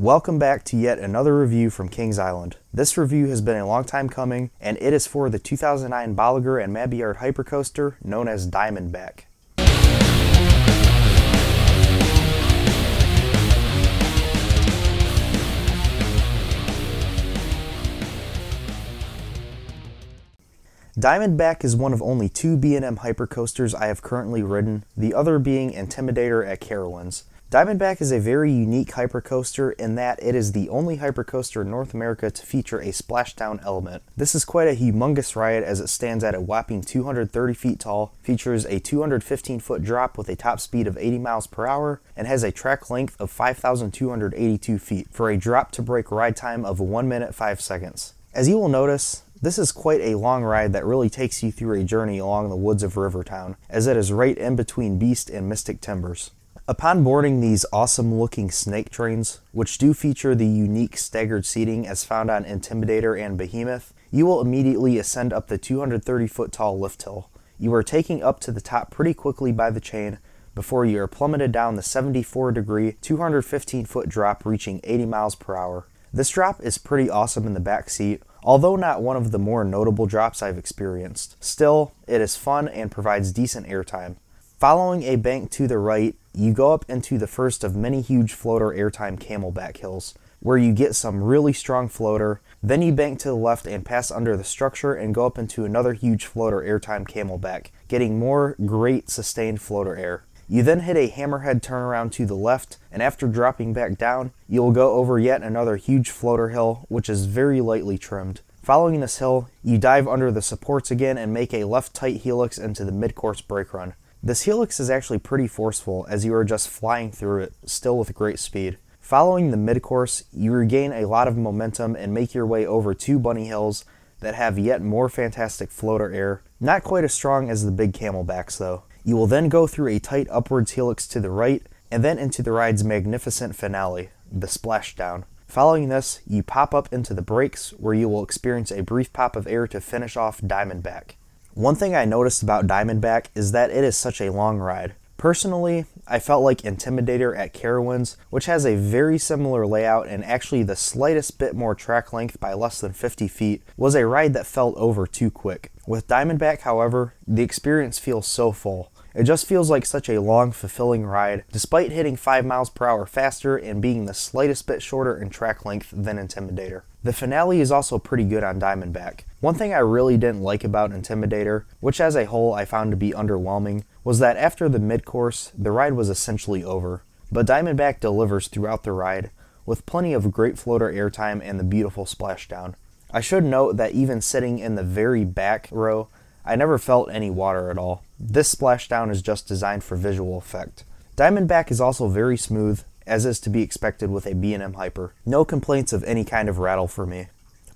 Welcome back to yet another review from Kings Island. This review has been a long time coming, and it is for the 2009 Bolliger and Mabillard Hypercoaster known as Diamondback. Diamondback is one of only two B&M hypercoasters I have currently ridden, the other being Intimidator at Carowinds. Diamondback is a very unique hypercoaster in that it is the only hypercoaster in North America to feature a splashdown element. This is quite a humongous ride as it stands at a whopping 230 feet tall, features a 215 foot drop with a top speed of 80 miles per hour, and has a track length of 5,282 feet for a drop to brake ride time of 1 minute 5 seconds. As you will notice, this is quite a long ride that really takes you through a journey along the woods of Rivertown, as it is right in between Beast and Mystic Timbers. Upon boarding these awesome looking snake trains, which do feature the unique staggered seating as found on Intimidator and Behemoth, you will immediately ascend up the 230 foot tall lift hill. You are taking up to the top pretty quickly by the chain before you are plummeted down the 74 degree, 215 foot drop reaching 80 miles per hour. This drop is pretty awesome in the back seat, although not one of the more notable drops I've experienced. Still, it is fun and provides decent airtime. Following a bank to the right, you go up into the first of many huge floater airtime camelback hills, where you get some really strong floater, then you bank to the left and pass under the structure and go up into another huge floater airtime camelback, getting more great sustained floater air. You then hit a hammerhead turnaround to the left, and after dropping back down, you will go over yet another huge floater hill, which is very lightly trimmed. Following this hill, you dive under the supports again and make a left tight helix into the mid-course brake run. This helix is actually pretty forceful as you are just flying through it, still with great speed. Following the mid-course, you regain a lot of momentum and make your way over two bunny hills that have yet more fantastic floater air, not quite as strong as the big camelbacks though. You will then go through a tight upwards helix to the right, and then into the ride's magnificent finale, the splashdown. Following this, you pop up into the brakes, where you will experience a brief pop of air to finish off Diamondback. One thing I noticed about Diamondback is that it is such a long ride. Personally, I felt like Intimidator at Carowinds, which has a very similar layout and actually the slightest bit more track length by less than 50 feet, was a ride that felt over too quick. With Diamondback, however, the experience feels so full. It just feels like such a long, fulfilling ride, despite hitting 5 miles per hour faster and being the slightest bit shorter in track length than Intimidator. The finale is also pretty good on Diamondback. One thing I really didn't like about Intimidator, which as a whole I found to be underwhelming, was that after the mid course, the ride was essentially over. But Diamondback delivers throughout the ride, with plenty of great floater airtime and the beautiful splashdown. I should note that even sitting in the very back row, I never felt any water at all. This splashdown is just designed for visual effect. Diamondback is also very smooth, as is to be expected with a B&M Hyper. No complaints of any kind of rattle for me.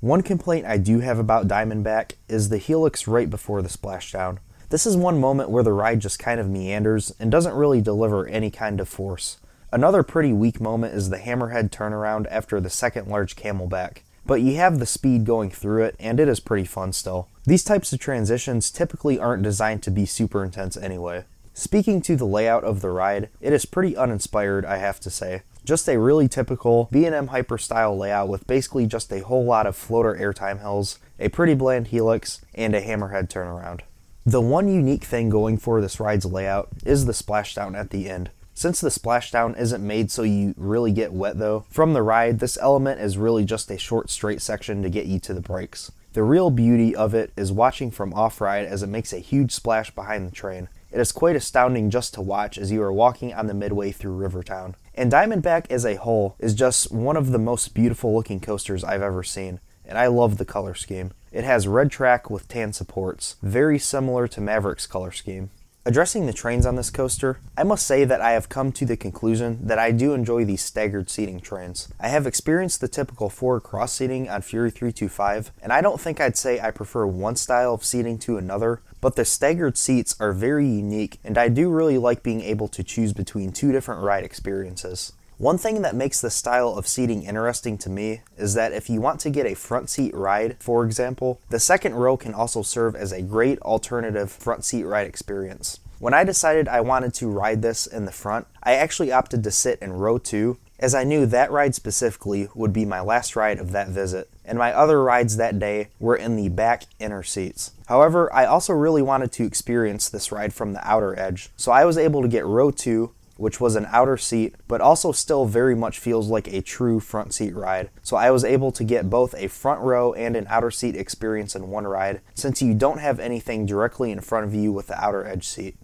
One complaint I do have about Diamondback is the helix right before the splashdown. This is one moment where the ride just kind of meanders and doesn't really deliver any kind of force. Another pretty weak moment is the hammerhead turnaround after the second large camelback, but you have the speed going through it and it is pretty fun still. These types of transitions typically aren't designed to be super intense anyway. Speaking to the layout of the ride, it is pretty uninspired, I have to say. Just a really typical B&M Hyper style layout with basically just a whole lot of floater airtime hills, a pretty bland helix, and a hammerhead turnaround. The one unique thing going for this ride's layout is the splashdown at the end. Since the splashdown isn't made so you really get wet though, from the ride this element is really just a short straight section to get you to the brakes. The real beauty of it is watching from off-ride as it makes a huge splash behind the train. It is quite astounding just to watch as you are walking on the midway through Rivertown. And Diamondback as a whole is just one of the most beautiful looking coasters I've ever seen, and I love the color scheme. It has red track with tan supports, very similar to Maverick's color scheme. Addressing the trains on this coaster, I must say that I have come to the conclusion that I do enjoy these staggered seating trains. I have experienced the typical four cross seating on Fury 325, and I don't think I'd say I prefer one style of seating to another, but the staggered seats are very unique, and I do really like being able to choose between two different ride experiences. One thing that makes this style of seating interesting to me is that if you want to get a front seat ride, for example, the second row can also serve as a great alternative front seat ride experience. When I decided I wanted to ride this in the front, I actually opted to sit in row 2 as I knew that ride specifically would be my last ride of that visit, and my other rides that day were in the back inner seats. However, I also really wanted to experience this ride from the outer edge, so I was able to get row 2 which was an outer seat, but also still very much feels like a true front seat ride. So I was able to get both a front row and an outer seat experience in one ride, since you don't have anything directly in front of you with the outer edge seat.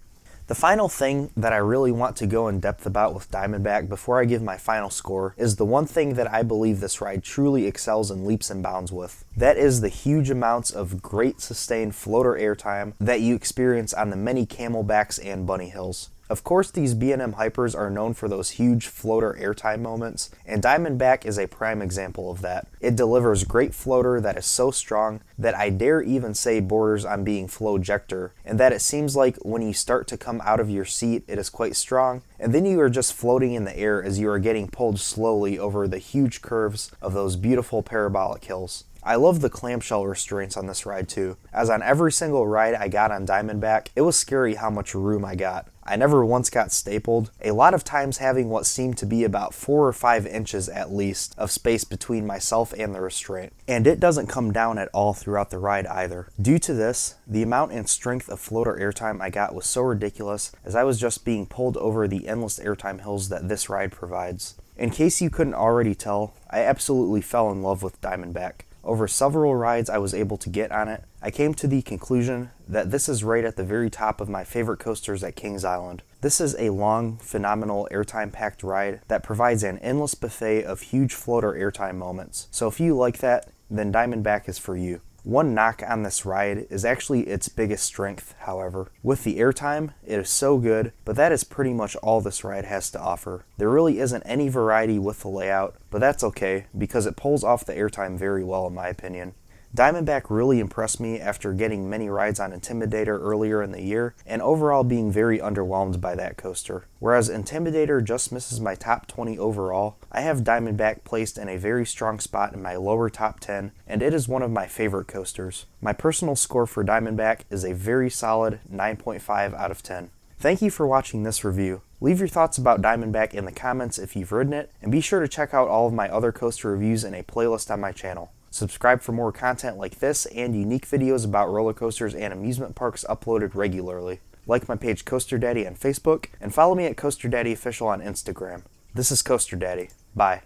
The final thing that I really want to go in depth about with Diamondback before I give my final score is the one thing that I believe this ride truly excels in leaps and bounds with. That is the huge amounts of great sustained floater airtime that you experience on the many camelbacks and bunny hills. Of course, these B&M Hypers are known for those huge floater airtime moments, and Diamondback is a prime example of that. It delivers great floater that is so strong that I dare even say borders on being flojector, and that it seems like when you start to come out of your seat, it is quite strong, and then you are just floating in the air as you are getting pulled slowly over the huge curves of those beautiful parabolic hills. I love the clamshell restraints on this ride too, as on every single ride I got on Diamondback, it was scary how much room I got. I never once got stapled, a lot of times having what seemed to be about 4 or 5 inches at least of space between myself and the restraint. And it doesn't come down at all throughout the ride either. Due to this, the amount and strength of floater airtime I got was so ridiculous as I was just being pulled over the endless airtime hills that this ride provides. In case you couldn't already tell, I absolutely fell in love with Diamondback. Over several rides I was able to get on it, I came to the conclusion that this is right at the very top of my favorite coasters at Kings Island. This is a long, phenomenal airtime packed ride that provides an endless buffet of huge floater airtime moments. So if you like that, then Diamondback is for you. One knock on this ride is actually its biggest strength, however. With the airtime, it is so good, but that is pretty much all this ride has to offer. There really isn't any variety with the layout, but that's okay because it pulls off the airtime very well in my opinion. Diamondback really impressed me after getting many rides on Intimidator earlier in the year, and overall being very underwhelmed by that coaster. Whereas Intimidator just misses my top 20 overall, I have Diamondback placed in a very strong spot in my lower top 10, and it is one of my favorite coasters. My personal score for Diamondback is a very solid 9.5 out of 10. Thank you for watching this review. Leave your thoughts about Diamondback in the comments if you've ridden it, and be sure to check out all of my other coaster reviews in a playlist on my channel. Subscribe for more content like this and unique videos about roller coasters and amusement parks uploaded regularly. Like my page Coaster Daddy on Facebook and follow me at Coaster Daddy Official on Instagram. This is Coaster Daddy. Bye.